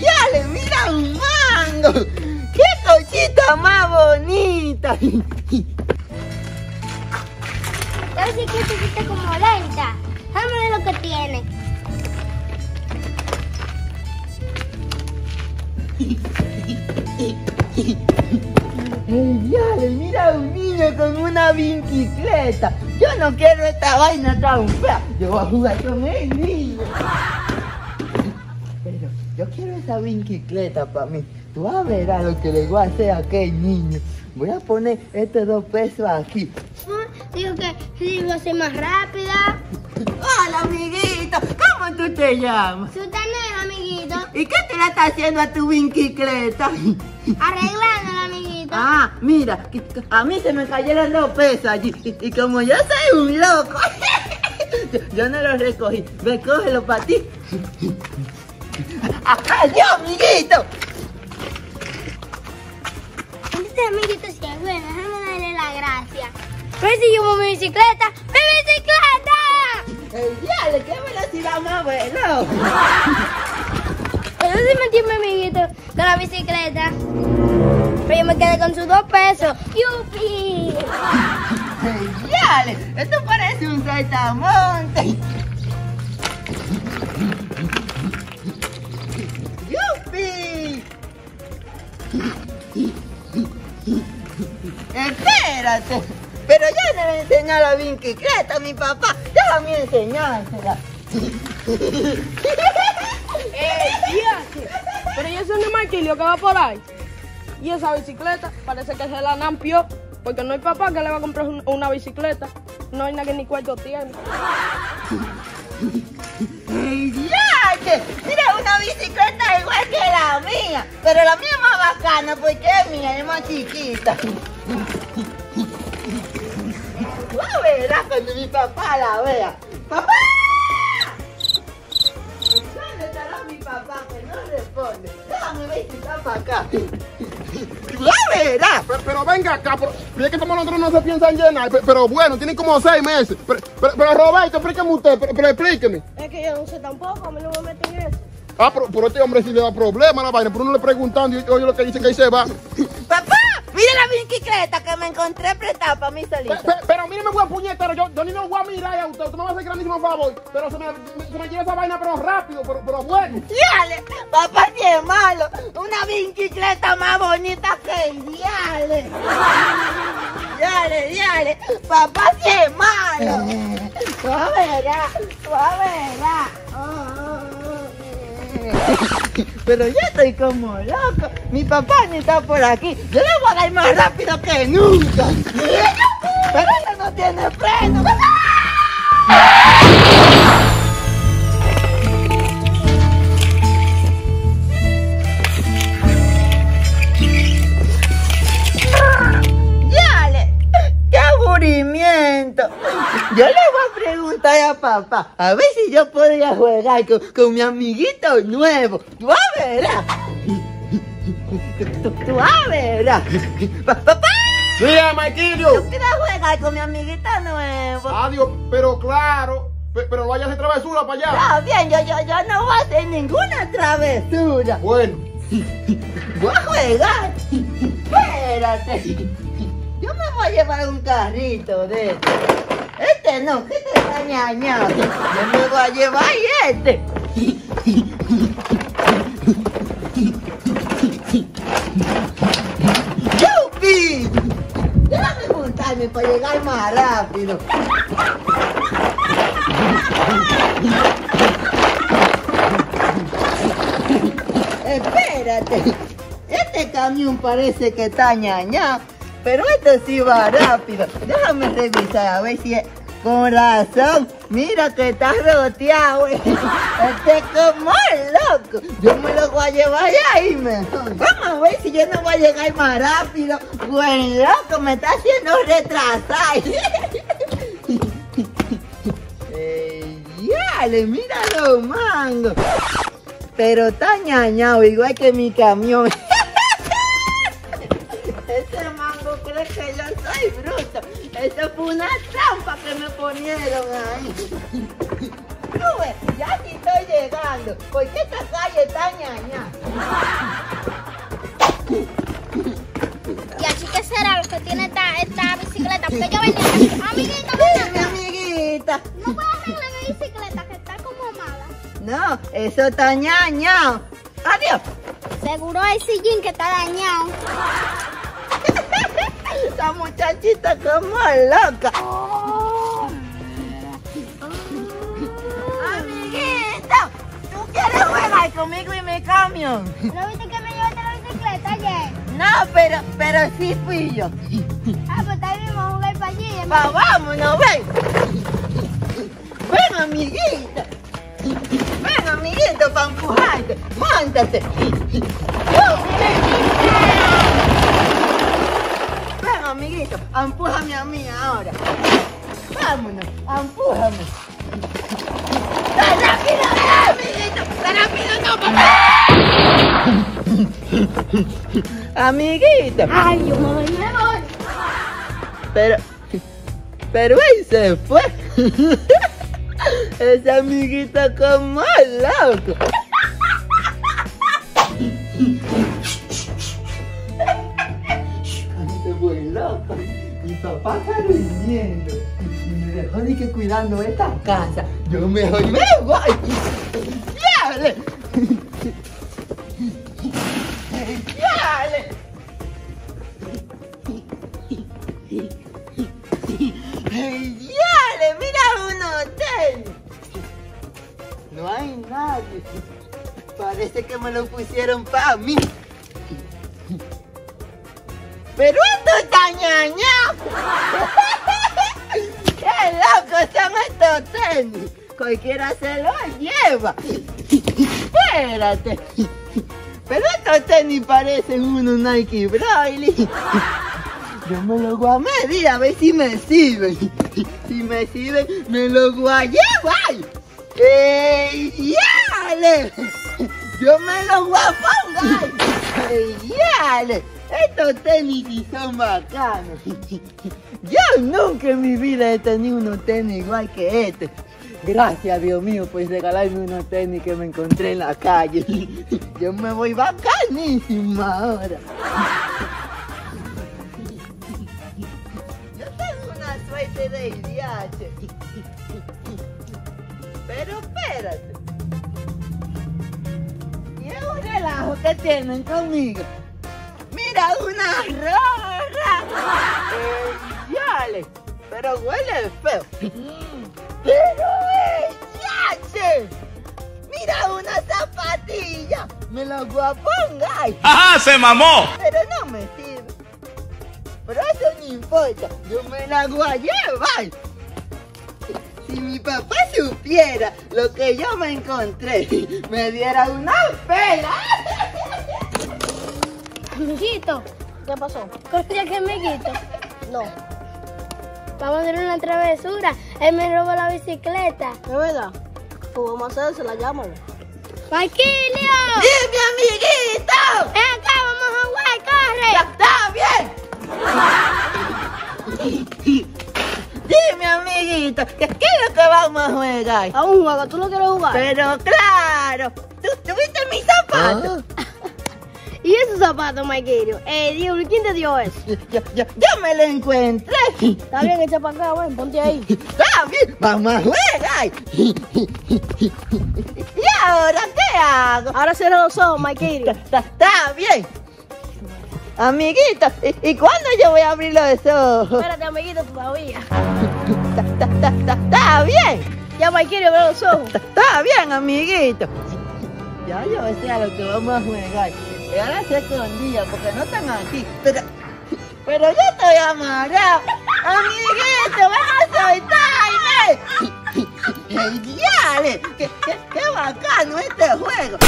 ¡Yale, mira un mango! ¡Qué cosita más bonita! La bicicleta está como lenta. Vamos a ver lo que tiene. ¡Ey, yale, mira un niño con una bicicleta! Yo no quiero esta vaina tan fea. Yo voy a jugar con el niño. Esa bicicleta para mí. Tú vas a ver a lo que le voy a hacer a aquel niño. Voy a poner estos dos pesos aquí. Digo que sí, iba a ser más rápida. Hola, amiguito. ¿Cómo tú te llamas? Sutanero, amiguito. ¿Y qué te la está haciendo a tu bicicleta? Arreglándola, amiguito. Ah, mira, a mí se me cayeron dos pesos allí. Y, y como yo soy un loco, yo, yo no los recogí. Recógelo para ti. ¡Adiós, amiguito! Este amiguito sí es bueno, déjame darle la gracia. Pero si llevo mi bicicleta, ¡mi bicicleta! ¡El diablo! ¡Qué velocidad más veloz! Pero sí metí mi amiguito con la bicicleta. Pero yo me quedé con sus dos pesos. ¡Yupi! ¡El diablo! Esto parece un saltamonte. Espérate. Pero yo no le enseñé a la bicicleta a mi papá. Déjame enseñársela. ¡Eh! Pero yo soy de Marquilio que va por ahí. Y esa bicicleta parece que se la nampió. Porque no hay papá que le va a comprar un- una bicicleta. No hay nadie que ni cuarto tiene. ¡Ey! Mira, una bicicleta igual que la mía. Pero la mía bacana porque es mía, es más chiquita. Tú a verás cuando mi papá la vea. ¡Papá! ¿Dónde estará mi papá que no responde? Déjame ver si está para acá. ¡Tú a verás! Pero, pero venga acá, pero, es que como nosotros no se piensan llenar, pe- pero, bueno, tienen como seis meses. Pero, pero, pero, Roberto, explíqueme usted, pero, pero explíqueme. Es que yo no sé tampoco, a mí no me meten en eso. Ah, pero, pero este hombre sí le da problema a la vaina, pero uno le preguntando y oye lo que dice que ahí se va. ¡Papá! Mira la bicicleta que me encontré prestada para mí Pe- solita. pe- pero míreme, buen puñetero, yo, yo ni lo voy a mirar a usted, usted me va a hacer grandísimo favor, pero se me, se me lleva esa vaina, pero rápido, pero, pero bueno. ¡Diale! Papá sí es malo. Una bicicleta más bonita que el diale. Diale, diale. Papá sí es malo. Tú a verás, tú a verás. Pero yo estoy como loco. Mi papá ni está por aquí. Yo le voy a dar más rápido que nunca. Pero él no tiene freno. ¡Yale! ¡Qué aburrimiento! Yo le voy a preguntar a papá a ver si yo podría jugar con, con mi amiguito nuevo. ¡Tú a verás! Tú, tú- a verás! Pa- ¡Papá! Mira, Maquilio. Yo quiero jugar con mi amiguito nuevo. Adiós, pero claro, pe- pero no vayas de travesura para allá. Está bien, yo, yo, yo no voy a hacer ninguna travesura. Bueno, Voy a jugar. Espérate. Yo me voy a llevar un carrito de este. No, que este está ñañado. Yo me voy a llevar este. ¡Yupi! Déjame juntarme para llegar más rápido. Espérate. Este camión parece que está ñañado, pero este sí va rápido. Déjame revisar a ver si es con razón. Mira que está roteado. eh. Este es como loco. Yo me lo voy a llevar ahí mejor. Vamos a ver si yo no voy a llegar más rápido. Buen loco, me está haciendo retrasar. Ey, Yale, mira los mangos. Pero está ñañado, igual que mi camión. Cree que yo soy bruto. Eso fue una trampa que me ponieron ahí. tú ves, ya sí estoy llegando, porque esta calle está ñaña. Y así que será lo que tiene esta, esta bicicleta. Porque yo venía. Amiguita, ven Mi acá. amiguita. No puedo arreglar mi bicicleta que está como mala. No, eso está ñaña. Adiós. Seguro el sillín que está dañado. Esta muchachita como loca. Amiguita, ¿tú quieres jugar conmigo y mi camión? ¿No viste que me llevaste la bicicleta ayer? No, pero, pero sí fui yo. Ah, pues está bien, vamos a jugar para allí. Va, vámonos, ven. Ven, amiguita. Ven, amiguito, para empujarte. Móntate. Amiguito, empújame a mí ahora. Vámonos, empújame. ¡Tan rápido, amiguito! ¡Tan rápido, no, papá! Amiguito. Ay, yo me voy, me voy. Pero, pero él se fue. Esa amiguita como loco. Mi papá está durmiendo. Y me dejó ni que cuidando esta casa. Yo mejor me voy. ¡Diable! ¡Diable! ¡Ey, ¡Yale! ¡Mira un hotel! No hay nadie. Parece que me lo pusieron para mí. Pero está ñaña. ¡Qué locos son estos tenis! Cualquiera se lo lleva. Espérate. Pero estos tenis parecen unos Nike Braille. Yo me los voy a medir a ver si me sirven. Si me sirven, me los voy a llevar. ¡Ey, yale! Yo me los voy a poner. ¡Ey, yale! Estos tenis son bacanos. Yo nunca en mi vida he tenido unos tenis igual que este. Gracias, Dios mío, por regalarme unos tenis que me encontré en la calle. Yo me voy bacanísima ahora. Yo tengo una suerte de IDH. Pero espérate. Y es un relajo que tienen conmigo. Mira, una roja. Eh, yale. Pero huele feo. Pero es Mira, una zapatilla. Me la voy a poner. ¡Ajá! ¡Se mamó! Pero no me sirve. Pero eso no importa, yo me la voy a llevar. Si mi papá supiera lo que yo me encontré, me diera una pela. Amiguito, ¿Qué pasó? ¿conoces que amiguito? No. Vamos a hacer una travesura. Él me robó la bicicleta. ¿Es verdad? Pues vamos a hacer, se la llámalo. ¡Marquilio! ¡Dime, amiguito! ¡Ven acá, vamos a jugar, corre! ¡Ya está bien! Dime, amiguito, ¿qué, es lo que vamos a jugar? A un juego, ¿tú no quieres jugar? Pero claro, ¿tú tuviste mis zapatos? ¿Y esos zapatos, Maikiro? Eh, Dios, ¿quién te dio eso? Yo, yo, yo, me lo encontré. Está bien, echa para acá, ven, ponte ahí. Está bien, jugar. ¿Y ahora qué hago? Ahora cierra los ojos, Maikiro. Está, está bien. Amiguito, ¿y, ¿y cuándo yo voy a abrir los ojos? Espérate, amiguito, todavía. Está, está, está, está, está bien. Ya, Maikiro, abre los ojos. Está, está bien, amiguito. Ya yo sé a lo que vamos a jugar. Y ahora se escondía porque no están aquí. Pero, pero yo estoy amarrado. Amiguito, ven a soltarme. ¡Ey, diale! ¡Qué, qué, qué bacano este juego!